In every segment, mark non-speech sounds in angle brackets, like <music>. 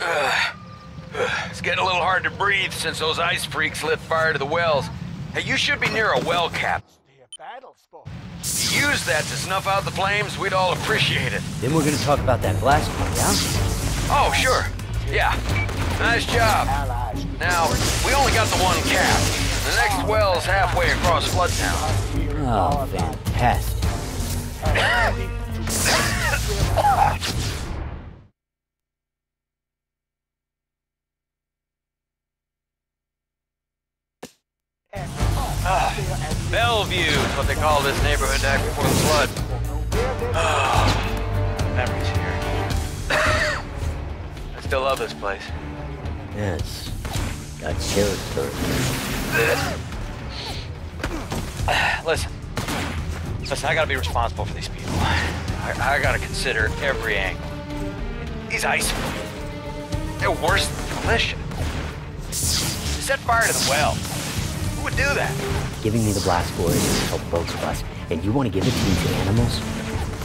<sighs> It's getting a little hard to breathe since those ice freaks lit fire to the wells. Hey, you should be near a well cap. Use that to snuff out the flames, we'd all appreciate it. Then we're gonna talk about that blast one, yeah? Oh, sure. Yeah. Nice job. Now, we only got the one cap. The next well's halfway across Floodtown. Oh, fantastic. <laughs> Bellevue is what they call this neighborhood back before the flood. Oh, memories here. I still love this place. Yes. Got character. This. <sighs> Listen. Listen, I gotta be responsible for these people. I, I gotta consider every angle. These ice they're worse than militia. Set fire to the well. Who would do that? Giving me the blast core is help both of us, and you want to give it to these animals?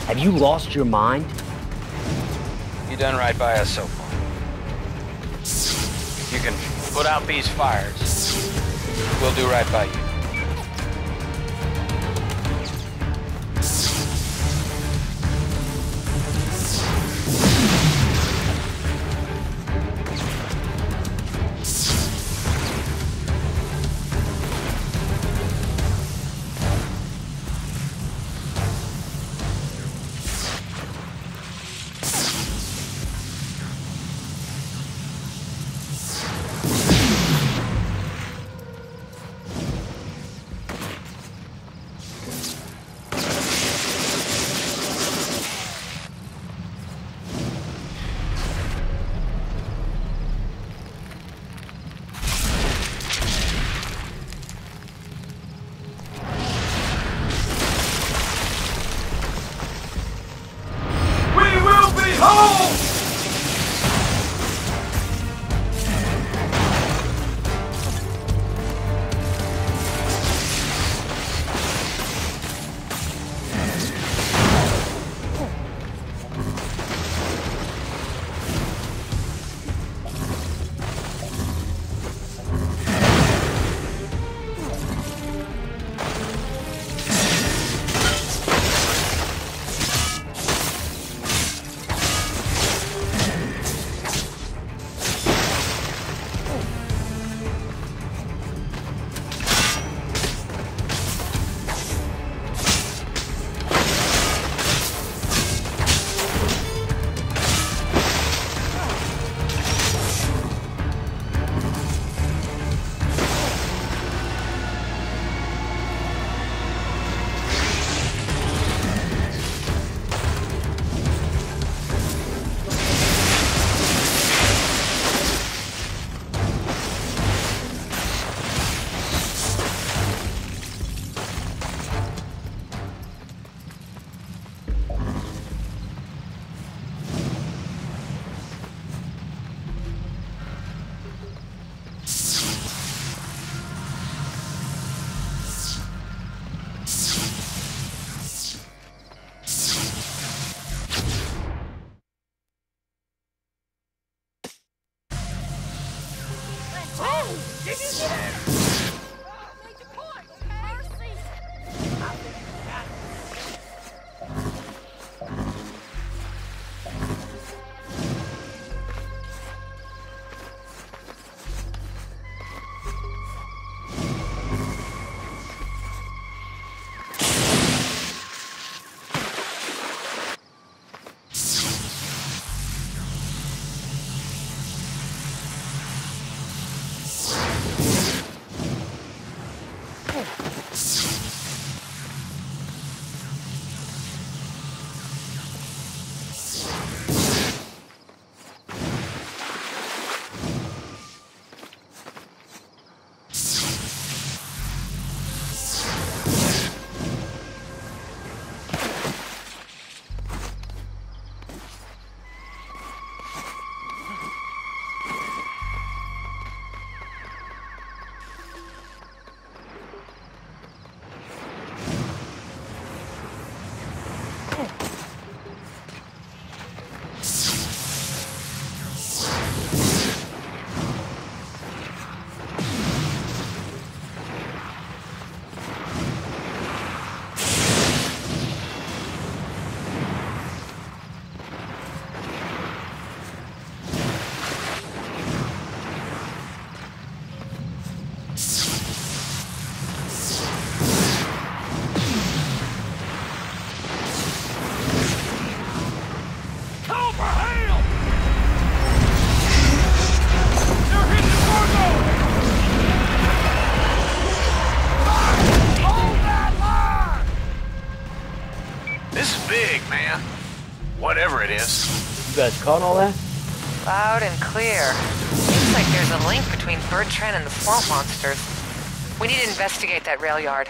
Have you lost your mind? You done right by us so far. You can put out these fires. We'll do right by you. Take it! Whatever it is. You guys caught all that? Loud and clear. Looks like there's a link between Bertrand and the swamp monsters. We need to investigate that rail yard.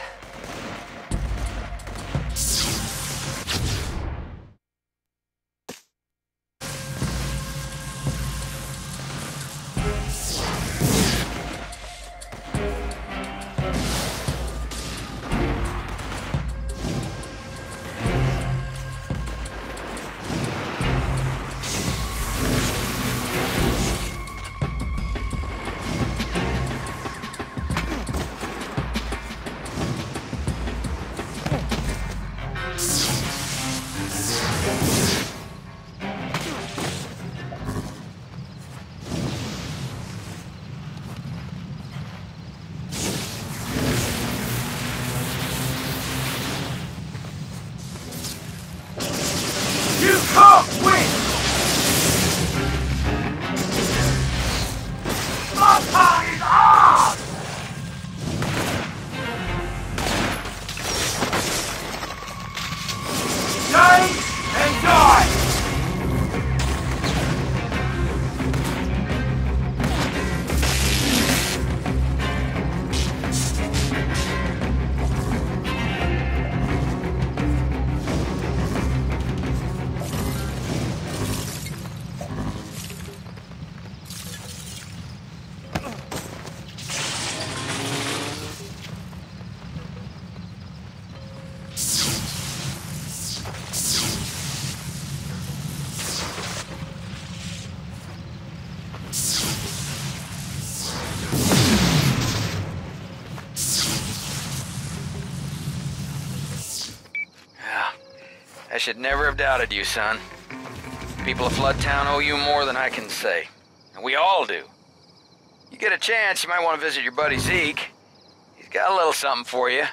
I should never have doubted you, son. People of Floodtown owe you more than I can say. And we all do. You get a chance, you might want to visit your buddy Zeke. He's got a little something for you.